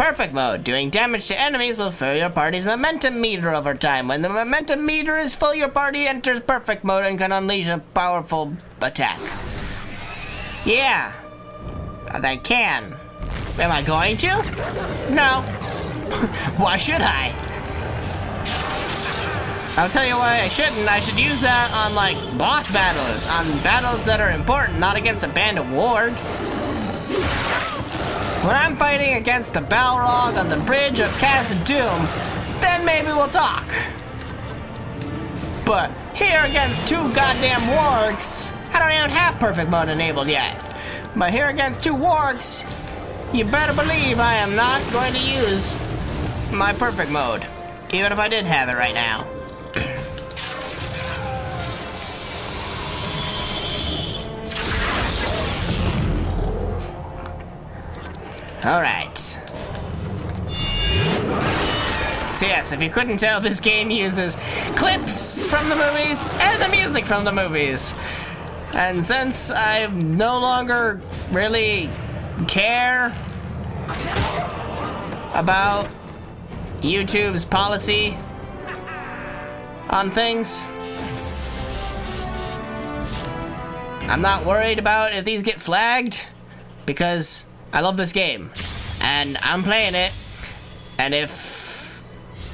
Perfect mode. Doing damage to enemies will fill your party's momentum meter over time. When the momentum meter is full, your party enters perfect mode and can unleash a powerful attack. Yeah. Uh, they can. Am I going to? No. why should I? I'll tell you why I shouldn't. I should use that on, like, boss battles. On battles that are important, not against a band of wargs. When I'm fighting against the Balrog on the bridge of Khazad-dûm, then maybe we'll talk. But here against two goddamn wargs, I don't even have perfect mode enabled yet. But here against two wargs, you better believe I am not going to use my perfect mode. Even if I did have it right now. Alright. So yes, if you couldn't tell, this game uses clips from the movies and the music from the movies. And since I no longer really care about YouTube's policy on things, I'm not worried about if these get flagged because I love this game, and I'm playing it, and if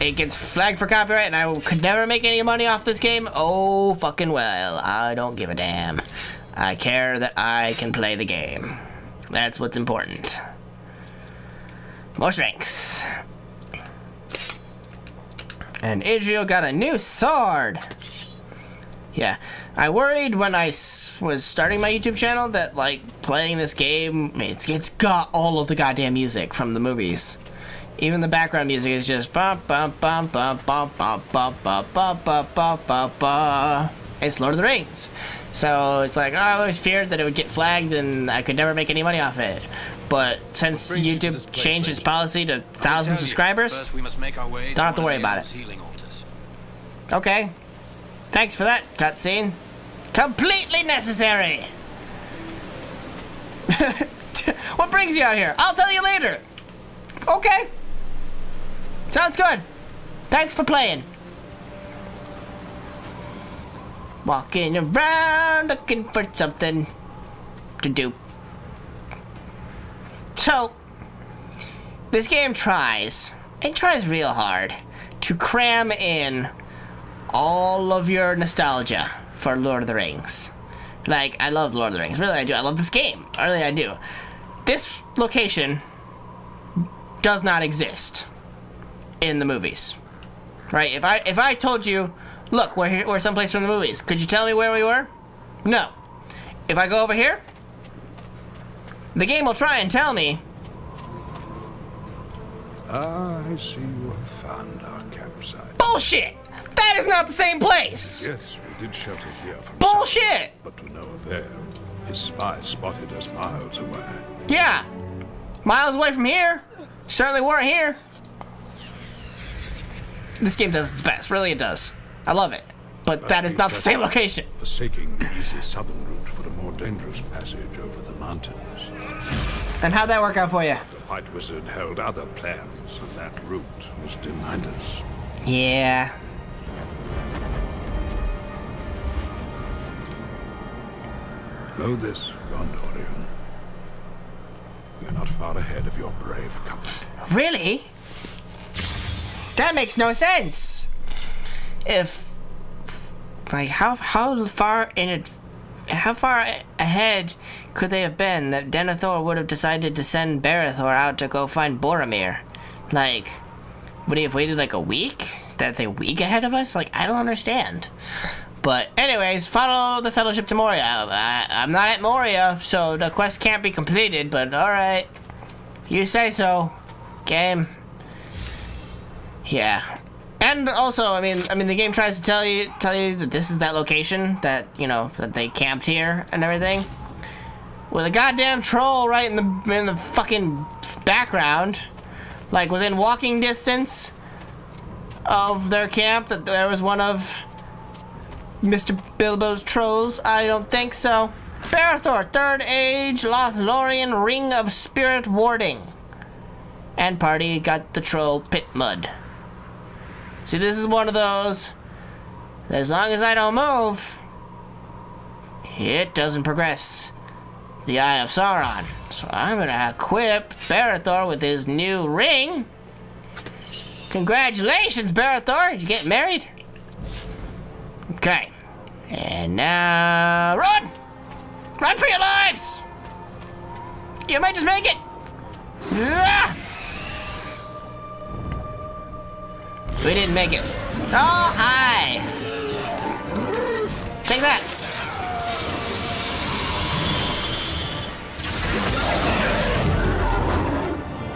it gets flagged for copyright and I could never make any money off this game, oh fucking well, I don't give a damn. I care that I can play the game. That's what's important. More strength. And Idrial got a new sword! Yeah, I worried when I was starting my YouTube channel that like playing this game, it's, it's got all of the goddamn music from the movies. Even the background music is just ba ba ba ba ba ba ba ba ba ba ba ba ba. It's Lord of the Rings. So it's like, oh, I always feared that it would get flagged and I could never make any money off it. But since YouTube changed its policy to 1,000 subscribers, don't have to worry about it. Okay, Thanks for that, cutscene. Completely necessary! what brings you out here? I'll tell you later. Okay. Sounds good. Thanks for playing. Walking around looking for something to do. So, this game tries, it tries real hard, to cram in all of your nostalgia for Lord of the Rings. Like, I love Lord of the Rings. Really, I do. I love this game. Really, I do. This location does not exist in the movies. Right? If I if I told you, look, we're here, we're someplace from the movies, could you tell me where we were? No. If I go over here, the game will try and tell me. Ah, I see you have found our campsite. Bullshit! That is not the same place! Yes, did shelter here from Bullshit! But to no avail. His spies spotted us miles away. Yeah. Miles away from here. Certainly weren't here. This game does its best. Really, it does. I love it. But, But that is not the same location. Forsaking the easy southern route for a more dangerous passage over the mountains. And how'd that work out for you? The White Wizard held other plans, and that route was denied us. Yeah. Know this, Gondorian. We are not far ahead of your brave company. Really? That makes no sense. If like how how far in it how far ahead could they have been that Denethor would have decided to send Berethor out to go find Boromir? Like would he have waited like a week? That they a week ahead of us? Like I don't understand. But anyways, follow the Fellowship to Moria. I, I'm not at Moria, so the quest can't be completed. But all right, you say so. Game. Yeah. And also, I mean, I mean, the game tries to tell you tell you that this is that location that you know that they camped here and everything, with a goddamn troll right in the in the fucking background, like within walking distance of their camp. That there was one of Mr. Bilbo's trolls. I don't think so. Berethor, Third Age, Lothlorien, Ring of Spirit Warding. and party got the troll pit mud. See, this is one of those. As long as I don't move, it doesn't progress. The Eye of Sauron. So I'm gonna equip Berethor with his new ring. Congratulations, Berethor! Did you get married? Okay. And now, run! Run for your lives! You might just make it! Ah! We didn't make it. Oh, hi! Take that!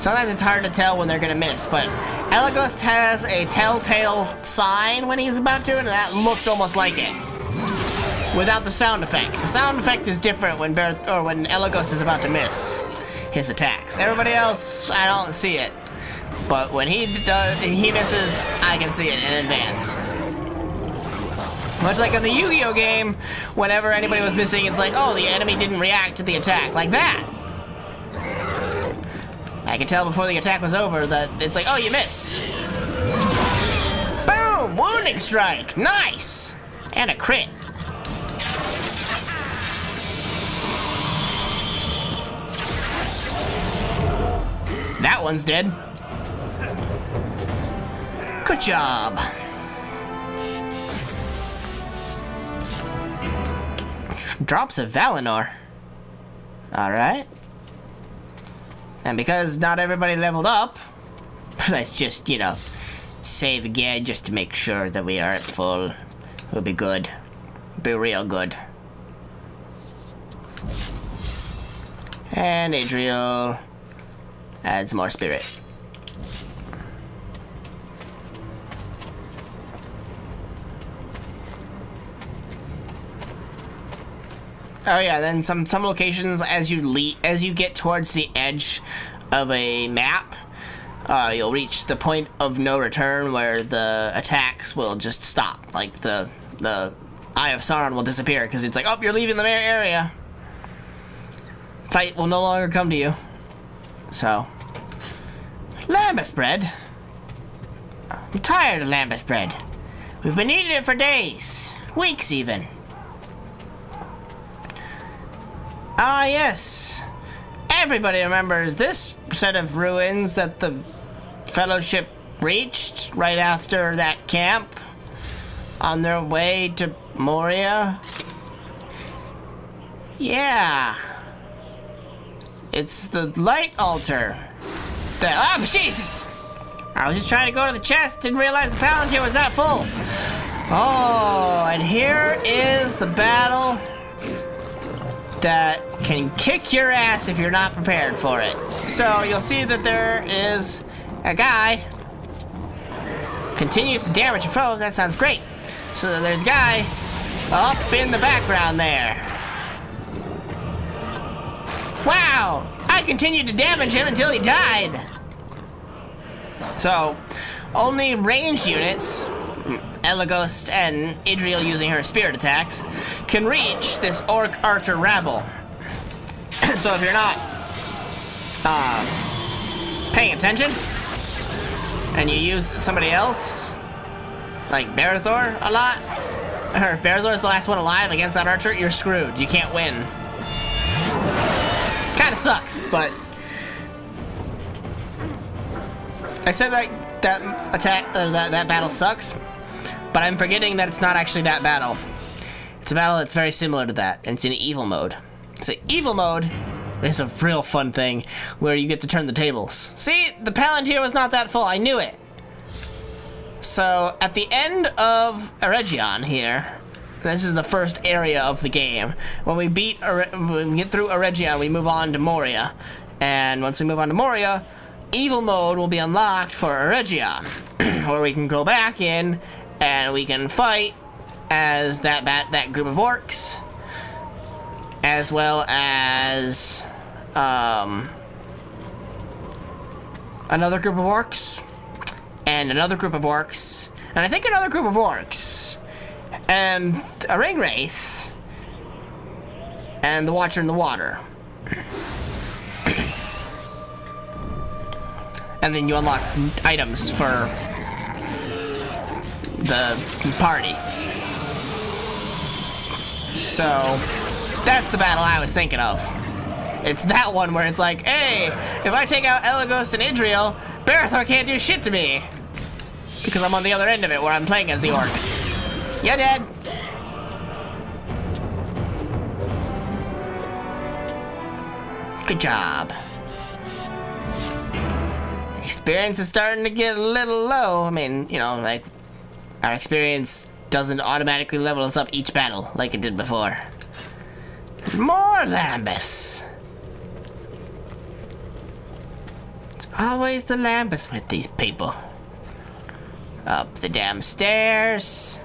Sometimes it's hard to tell when they're gonna miss, but Elagos has a telltale sign when he's about to, and that looked almost like it. Without the sound effect. The sound effect is different when Ber or when Elagos is about to miss his attacks. Everybody else, I don't see it. But when he does, he misses, I can see it in advance. Much like in the Yu-Gi-Oh game, whenever anybody was missing, it's like, oh, the enemy didn't react to the attack, like that. I could tell before the attack was over that it's like, oh, you missed. Boom! Wounding strike! Nice! And a crit. That one's dead. Good job. Drops of Valinor. Alright. And because not everybody leveled up, let's just, you know, save again just to make sure that we are at full. We'll be good. Be real good. And Adriel adds more spirit. Oh yeah, then some some locations as you le as you get towards the edge of a map, uh, you'll reach the point of no return where the attacks will just stop. Like the the Eye of Sauron will disappear because it's like, oh, you're leaving the area. Fight will no longer come to you. So, lembas bread. I'm tired of lembas bread. We've been eating it for days, weeks even. Ah, yes. Everybody remembers this set of ruins that the Fellowship reached right after that camp on their way to Moria. Yeah. It's the light altar. The, oh, Jesus! I was just trying to go to the chest, didn't realize the Palantir was that full. Oh, and here is the battle that can kick your ass if you're not prepared for it. So you'll see that there is a guy continues to damage a foe. That sounds great. So there's a guy up in the background there. Wow! I continued to damage him until he died. So, only ranged units, Elagos and Idrial using her spirit attacks, can reach this Orc Archer rabble. so if you're not uh, paying attention, and you use somebody else, like Berethor a lot, or Berethor is the last one alive against that archer, you're screwed. You can't win. Kinda sucks, but... I said that that attack, uh, that, that battle sucks, but I'm forgetting that it's not actually that battle. It's a battle that's very similar to that, and it's in evil mode. So evil mode is a real fun thing where you get to turn the tables. See, the Palantir was not that full, I knew it. So, at the end of Eregion here, this is the first area of the game. When we beat, when we get through Eregion, we move on to Moria. And once we move on to Moria, Evil Mode will be unlocked for Eregion, where we can go back in and we can fight as that bat, that group of orcs, as well as um, another group of orcs, and another group of orcs, and I think another group of orcs, and a ring wraith, and the Watcher in the Water. and then you unlock items for the party. So, that's the battle I was thinking of. It's that one where it's like, hey, if I take out Elagos and Idrial, Berethor can't do shit to me. Because I'm on the other end of it where I'm playing as the orcs. You're dead. Good job. Experience is starting to get a little low. I mean, you know, like, our experience doesn't automatically level us up each battle like it did before. More Lembas. It's always the Lembas with these people. Up the damn stairs.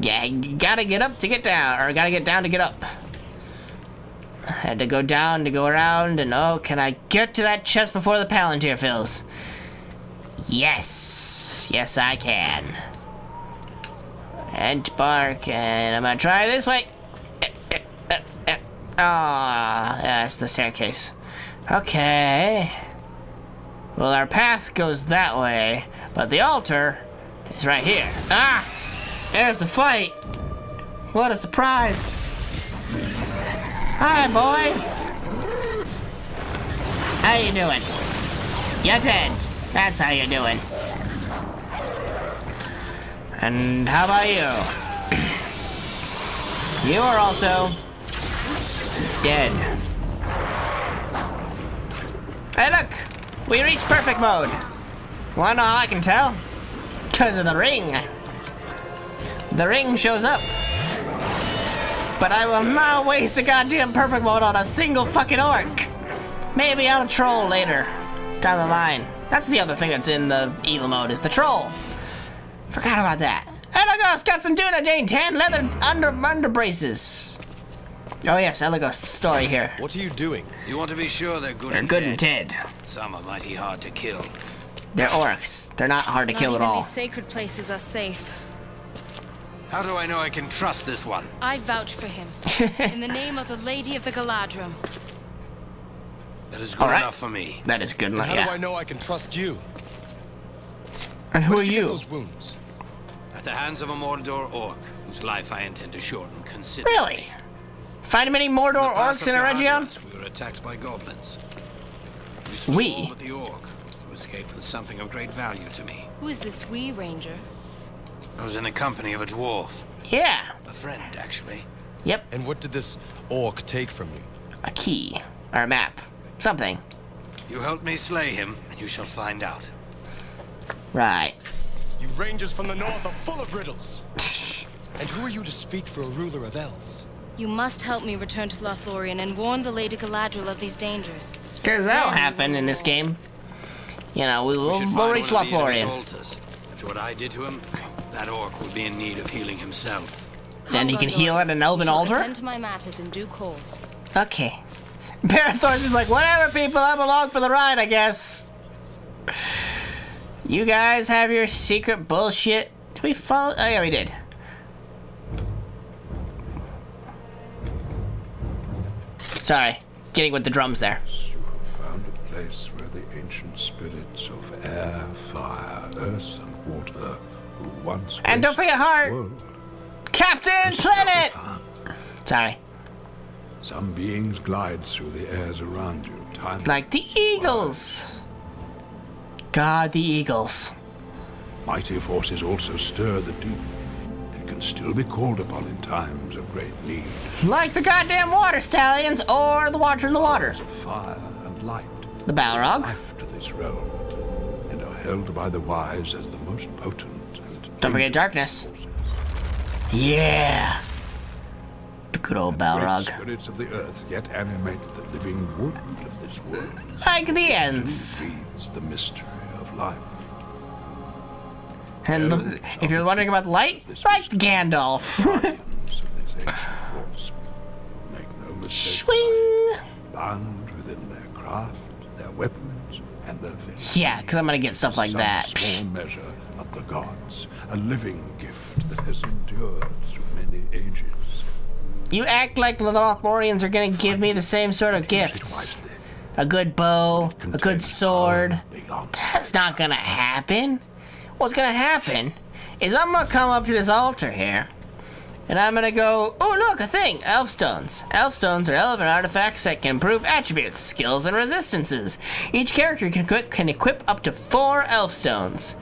Yeah, gotta get up to get down, or gotta get down to get up. I had to go down to go around, and oh, can I get to that chest before the Palantir fills? Yes, yes I can. And bark, and I'm gonna try this way. Ah, oh, that's the staircase. Okay. Well, our path goes that way, but the altar is right here. Ah! There's the fight. What a surprise. Hi, boys. How you doing? You're dead. That's how you're doing. And how about you? you are also dead. Hey, look! We reached perfect mode. Why not? I can tell. Because of the ring. The ring shows up. But I will not waste a goddamn perfect mode on a single fucking orc. Maybe I'll troll later. Down the line. That's the other thing that's in the evil mode, is the troll. Forgot about that. Elagos got some Dunedain tan leather under under braces. Oh yes, Elagos' story here. What are you doing? You want to be sure they're good They're and good dead. and dead. Some are mighty hard to kill. They're orcs. They're not hard to Not kill at all. these sacred places are safe. How do I know I can trust this one? I vouch for him. In the name of the Lady of the Galadhrim. That is good All right. enough for me. That is good enough. How do I know I can trust you? And who Where are you get you? those wounds? At the hands of a Mordor orc, whose life I intend to shorten considerably. Really? Find many Mordor the pass orcs in Eregion? We were attacked by goblins. We We? slew all the orc, who escaped with something of great value to me. Who is this wee ranger? I was in the company of a dwarf, Yeah. a friend actually. Yep. And what did this orc take from you? A key. Or a map. Something. You helped me slay him, and you shall find out. Right. You rangers from the north are full of riddles. and who are you to speak for a ruler of elves? You must help me return to Lothlorien and warn the Lady Galadriel of these dangers. Because that'll happen in this game. You know, we We will should we'll find reach the enemy's Lothlorien. altars. After what I did to him, that orc would be in need of healing himself. Then he can heal at an elven We shall altar? Attend to my matters in due course. Okay. Berethor's is like, whatever, people, I'm along for the ride, I guess. You guys have your secret bullshit. Did we follow? Oh, yeah, we did. Sorry, getting with the drums there. You have found a place where the ancient spirits of air, fire, earth, and water, who once And don't forget heart. world, Captain Planet! Sorry. Some beings glide through the airs around you, time Like the Eagles. God, the Eagles. Mighty forces also stir the deep, and can still be called upon in times of great need. Like the goddamn Water Stallions or the Watcher in the Water. Of fire and light, The Balrog. life to this realm, and are held by the wise as the most potent and Don't forget darkness. forces. Yeah. The good old Balrog. spirits of the earth yet animate the living wood of this world. Like the Ents. Breathes the mystery life. And the, if you're wondering about the light, like Gandalf. Guardians of this ancient force, make no mistake, Swing. bound within their craft, their weapons, and their Yeah, because I'm gonna get stuff like some that. small measure of the gods, a living gift that has endured through many ages. You act like the Lothlorians are gonna give me the same sort of gifts. Wisely. A good bow, a good sword. That's not gonna happen. What's gonna happen is I'm gonna come up to this altar here, and I'm gonna go, oh look, a thing, elf stones. Elf stones are elven artifacts that can improve attributes, skills, and resistances. Each character can equip, can equip up to four elf stones.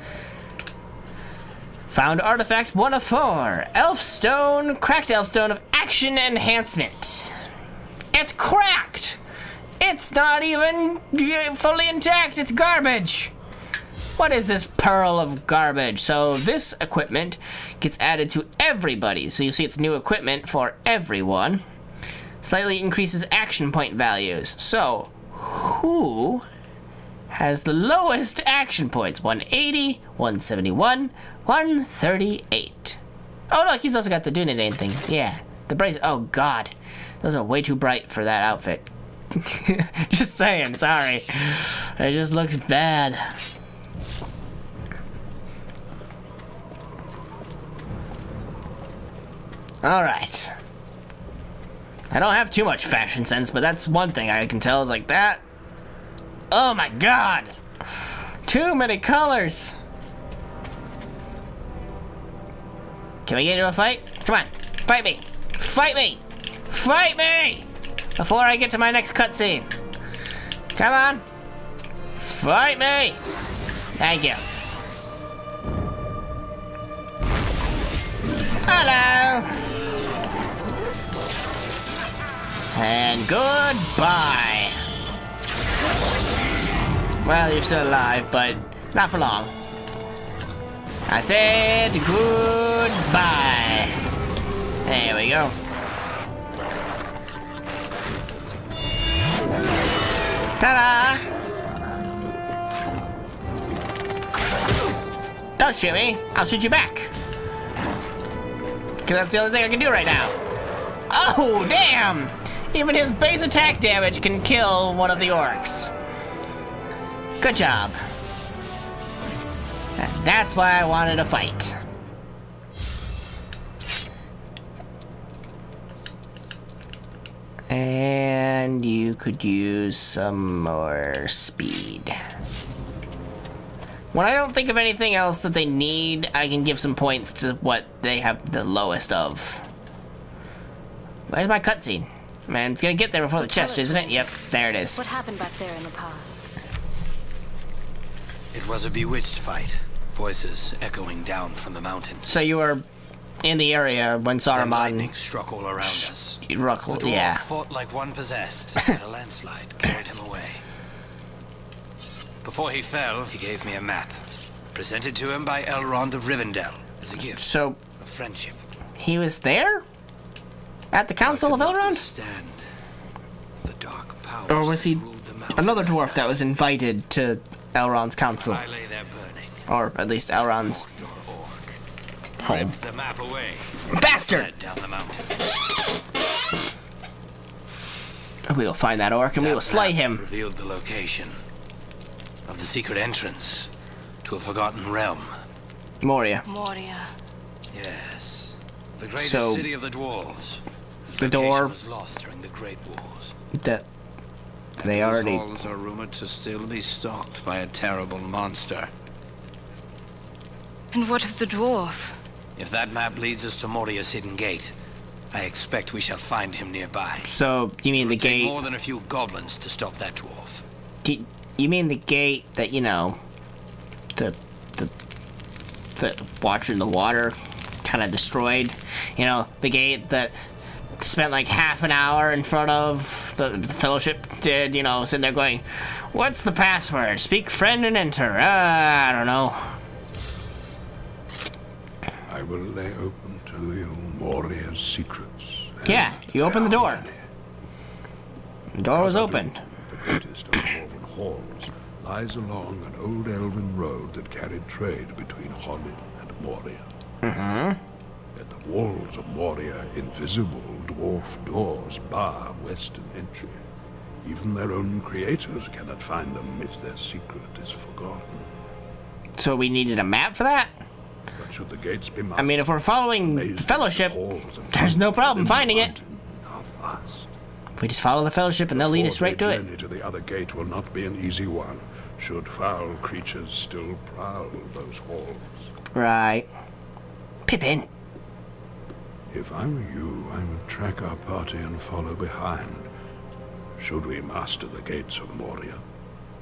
Found artifact one of four. Elf stone, cracked elf stone of action enhancement. It's cracked. It's not even fully intact. It's garbage. What is this pearl of garbage? So this equipment gets added to everybody. So you see it's new equipment for everyone. Slightly increases action point values. So who has the lowest action points? 180, 171, 138. Oh look, he's also got the Dunedain thing. Yeah. The brace oh god. Those are way too bright for that outfit. just saying, sorry. It just looks bad. Alright. I don't have too much fashion sense, but that's one thing I can tell is like that. Oh my god! Too many colors! Can we get into a fight? Come on, fight me! Fight me! Fight me! Before I get to my next cutscene. Come on! Fight me! Thank you. Hello! And goodbye. Well, you're still alive, but not for long. I said goodbye. There we go. Ta-da! Don't shoot me. I'll shoot you back. Because that's the only thing I can do right now. Oh, damn! Even his base attack damage can kill one of the orcs. Good job. That's why I wanted to fight. And you could use some more speed. When I don't think of anything else that they need, I can give some points to what they have the lowest of. Where's my cutscene? Man, it's gonna get there before So the chest, isn't it? Yep, there it is. What happened back there in the pass? It was a bewitched fight, voices echoing down from the mountains. So you were in the area when lightning Saruman... struck all around us. The Ruckle, dwarf yeah. fought like one possessed, and a landslide carried him away. Before he fell, he gave me a map, presented to him by Elrond of Rivendell as a gift So of friendship. he was there? At the Council of Elrond? withstand the dark powers Or was he the another dwarf that was invited to Elrond's council? I lay there burning, Or at least Elrond's or orc. home. The map away, Bastard! down the mountain. We will find that orc and we will slay him. Revealed the location of the secret entrance to a forgotten realm. Moria. Moria. Yes, the greatest So- city of the dwarves. The door- was lost during the Great Wars. That they These already halls are rumored to still be stalked by a terrible monster. And what of the dwarf? If that map leads us to Moria's hidden gate, I expect we shall find him nearby. So you mean the gate? more than a few goblins to stop that dwarf. do- You mean the gate that you know, the the the Watcher in the Water kind of destroyed? You know, the gate that spent like half an hour in front of the, the Fellowship did. You know, sitting there going, "What's the password? Speak friend and enter." Uh, I don't know. Will lay open to you Moria's secrets. Yeah, you opened the door. The door was open. The greatest of dwarven halls lies along an old elven road that carried trade between Hollin and Moria. Mm-hmm. At the walls of Moria, invisible dwarf doors bar western entry. Even their own creators cannot find them if their secret is forgotten. So we needed a map for that. But should the gates be I mean, if we're following the Fellowship, there's no problem finding it. We just follow the fellowship and they'll lead us right to it. journey to the other gate will not be an easy one, should foul creatures still prowl those halls. Right. Pippin. If I were you, I would track our party and follow behind. Should we master the gates of Moria?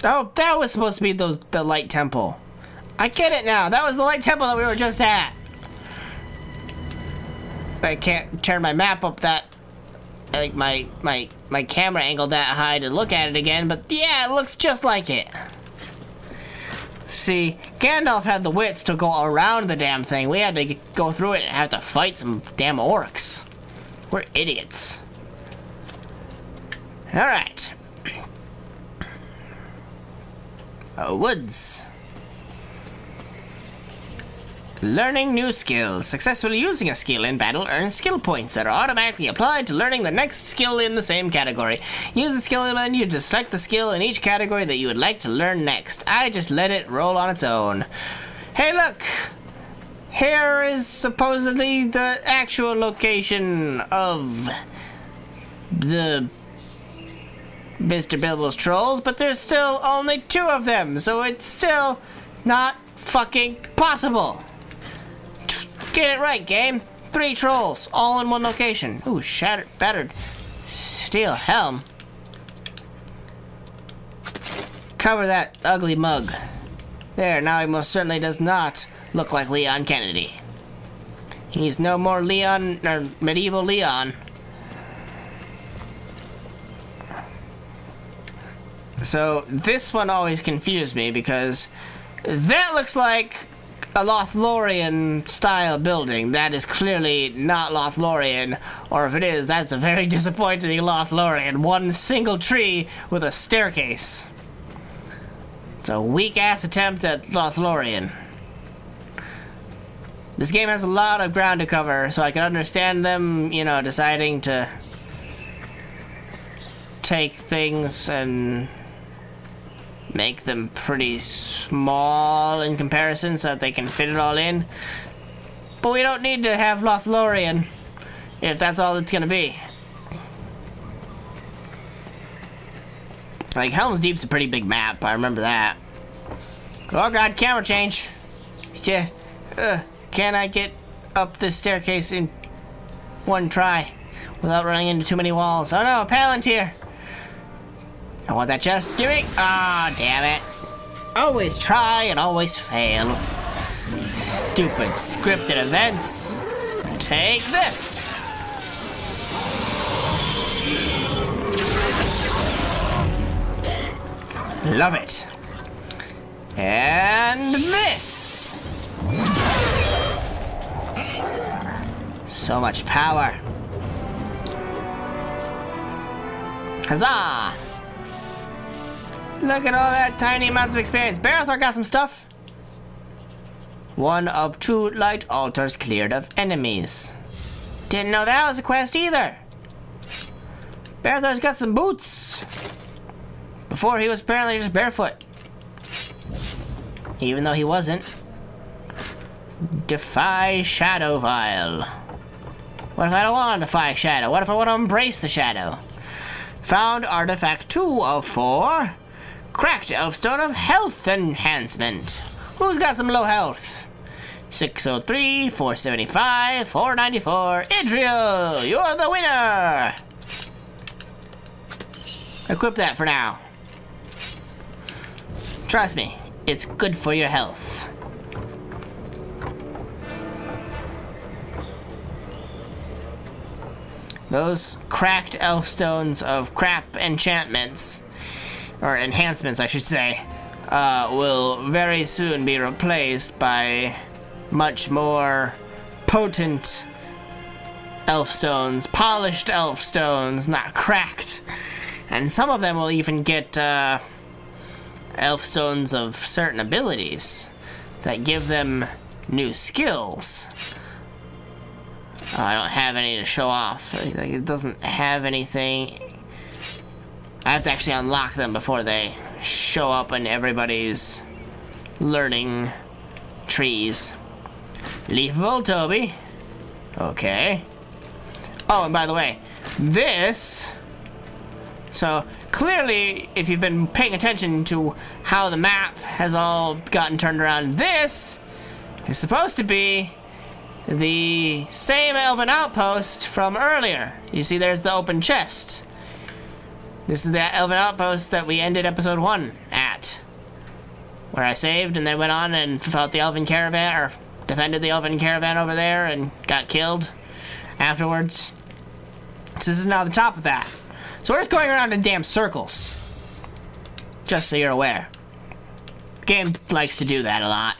Oh, that was supposed to be those the light temple. I get it now. That was the light temple that we were just at. I can't turn my map up that like my my my camera angle that high to look at it again, but yeah, it looks just like it. See, Gandalf had the wits to go around the damn thing. We had to go through it and have to fight some damn orcs. We're idiots. All right. Uh, woods. Learning new skills. Successfully using a skill in battle earns skill points that are automatically applied to learning the next skill in the same category. Use the skill menu to select the skill in each category that you would like to learn next. I just let it roll on its own. Hey look! Here is supposedly the actual location of the Mr. Bilbo's trolls, but there's still only two of them, so it's still not fucking possible. Get it right, game. Three trolls, all in one location. Ooh, shattered, battered steel helm. Cover that ugly mug. There, now he most certainly does not look like Leon Kennedy. He's no more Leon, or medieval Leon. So this one always confused me because that looks like a Lothlorien style building. That is clearly not Lothlorien, or if it is, that's a very disappointing Lothlorien. One single tree with a staircase. It's a weak ass attempt at Lothlorien. This game has a lot of ground to cover, so I can understand them, you know, deciding to take things and make them pretty small in comparison so that they can fit it all in. But we don't need to have Lothlorien if that's all it's gonna be. Like, Helm's Deep's a pretty big map, I remember that. Oh god, camera change! Yeah, uh, can I get up this staircase in one try without running into too many walls? Oh no, Palantir! I want that. Give me. Ah, damn it. Always try and always fail. Stupid scripted events. Take this. Love it. And this. So much power. Huzzah! Look at all that tiny amounts of experience. Berethor got some stuff. One of two light altars cleared of enemies. Didn't know that was a quest either. Berethor's got some boots. Before he was apparently just barefoot. Even though he wasn't. Defy Shadow Vial. What if I don't want to defy Shadow? What if I want to embrace the Shadow? Found artifact 2 of 4. Cracked Elfstone of Health Enhancement. Who's got some low health? 603, 475, 494. Idrial, you're the winner! Equip that for now. Trust me, it's good for your health. Those cracked elf stones of crap enchantments, or enhancements, I should say, uh, will very soon be replaced by much more potent elf stones, polished elf stones, not cracked. And some of them will even get uh, elf stones of certain abilities that give them new skills. Oh, I don't have any to show off. Like, it doesn't have anything. I have to actually unlock them before they show up in everybody's learning trees. Leaf Voltobi. Okay. Oh, and by the way, this So clearly, if you've been paying attention to how the map has all gotten turned around, this is supposed to be the same elven outpost from earlier. You see, there's the open chest. This is the elven outpost that we ended episode one at, where I saved and then went on and fought the elven caravan or defended the elven caravan over there and got killed afterwards. So this is now the top of that. So we're just going around in damn circles. Just so you're aware. Game likes to do that a lot.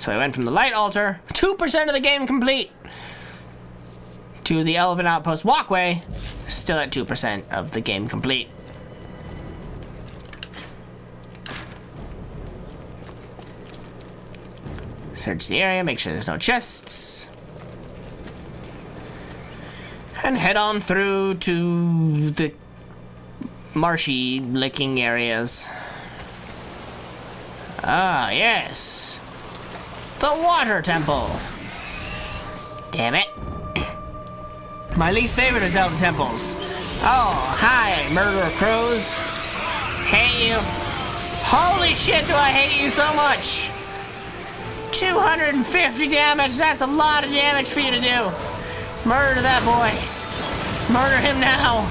So I went from the light altar, 2% of the game complete, to the Elven Outpost walkway, still at 2% of the game complete. Search the area, make sure there's no chests. And head on through to the marshy licking areas. Ah, yes. The water temple. Damn it. My least favorite is Elven temples. Oh, hi, murderer crows. Hate you. Holy shit, do I hate you so much. 250 damage, that's a lot of damage for you to do. Murder that boy. Murder him now.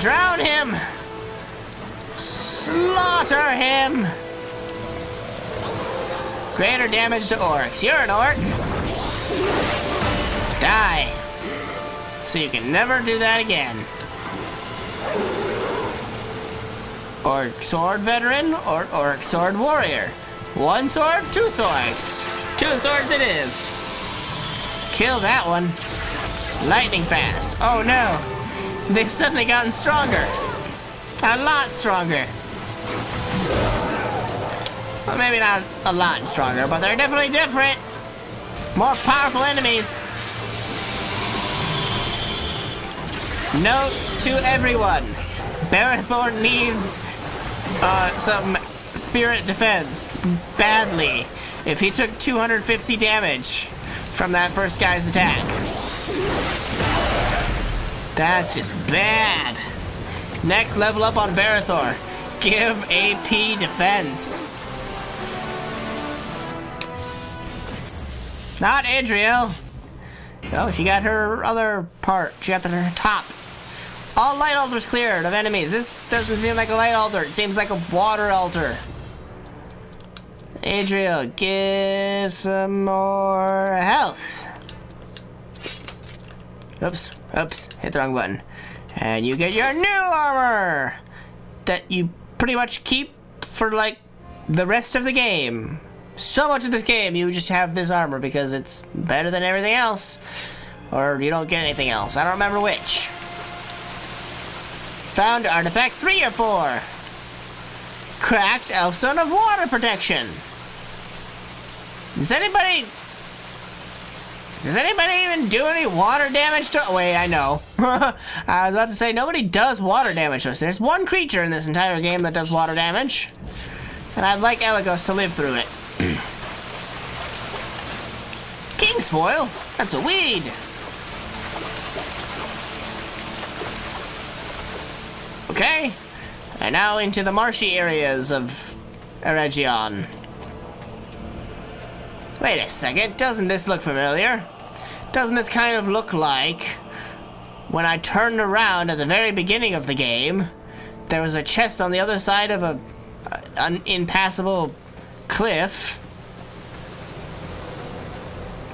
Drown him. Slaughter him. Greater damage to orcs. You're an orc. Die. So you can never do that again. Orc sword veteran or orc sword warrior. One sword, two swords. Two swords it is. Kill that one. Lightning fast. Oh no. They've suddenly gotten stronger. A lot stronger. Well, maybe not a lot stronger, but they're definitely different. More powerful enemies. Note to everyone. Barathorn needs uh, some spirit defense badly if he took 250 damage from that first guy's attack. That's just bad. Next level up on Berethor. Give AP defense. Not Adriel. Oh, she got her other part. She got her top. All light altars cleared of enemies. This doesn't seem like a light altar. It seems like a water altar. Adriel, give some more health. Oops, oops, hit the wrong button. And you get your new armor that you pretty much keep for like the rest of the game. So much of this game, you just have this armor because it's better than everything else. Or you don't get anything else. I don't remember which. Found artifact 3 of 4. Cracked Elfstone of Water Protection. Does anybody... Does anybody even do any water damage to... Wait, I know. I was about to say, nobody does water damage to us. There's one creature in this entire game that does water damage. And I'd like Elegos to live through it. King's foil? That's a weed. Okay. And now into the marshy areas of Eregion. Wait a second, doesn't this look familiar? Doesn't this kind of look like when I turned around at the very beginning of the game, there was a chest on the other side of a, an impassable cliff.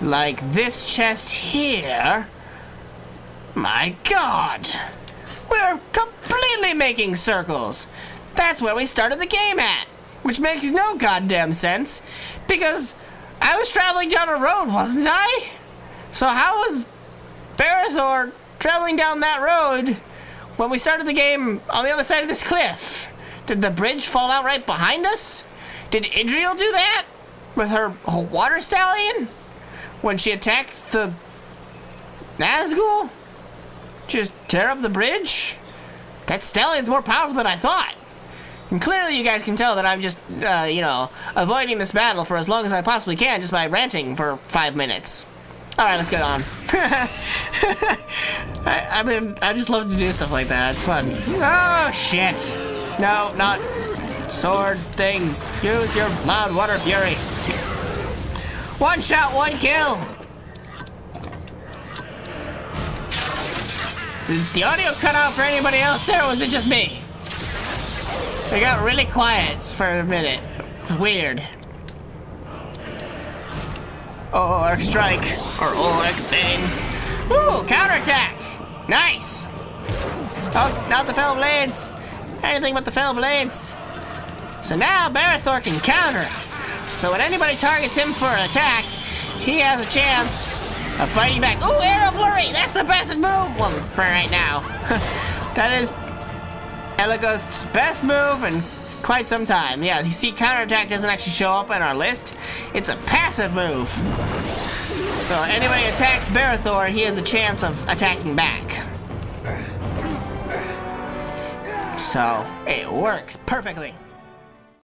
Like this chest here. My god! We're completely making circles. That's where we started the game at. Which makes no goddamn sense. Because I was traveling down a road, wasn't I? So how was Berethor traveling down that road when we started the game on the other side of this cliff? Did the bridge fall out right behind us? Did Idrial do that? With her, water stallion? When she attacked the Nazgul? Just tear up the bridge? That stallion's more powerful than I thought. And clearly you guys can tell that I'm just, uh, you know, avoiding this battle for as long as I possibly can just by ranting for five minutes. Alright, let's get on. I, I mean, I just love to do stuff like that. It's fun. Oh, shit. No, not sword things. Use your loud water fury. One shot, one kill. Did the audio cut out for anybody else there, or was it just me? It got really quiet for a minute. Weird. Oh, Orc strike, or orc bane. Ooh, counterattack! Nice! Oh, not the fell blades! Anything but the fell blades. So now Berethor can counter. So when anybody targets him for an attack, he has a chance of fighting back. Ooh, arrow flurry! That's the best move! Well, for right now. that is Elegos's best move in quite some time. Yeah, you see, counterattack doesn't actually show up on our list. It's a passive move. So anybody attacks Berethor, he has a chance of attacking back. So, it works perfectly.